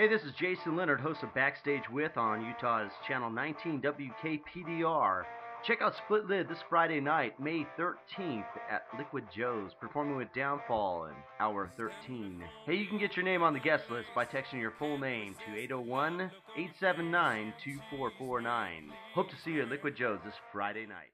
Hey, this is Jason Leonard, host of Backstage With on Utah's Channel 19 WKPDR. Check out Split Lid this Friday night, May 13th at Liquid Joe's, performing with Downfall in Hour 13. Hey, you can get your name on the guest list by texting your full name to 801 879 2449. Hope to see you at Liquid Joe's this Friday night.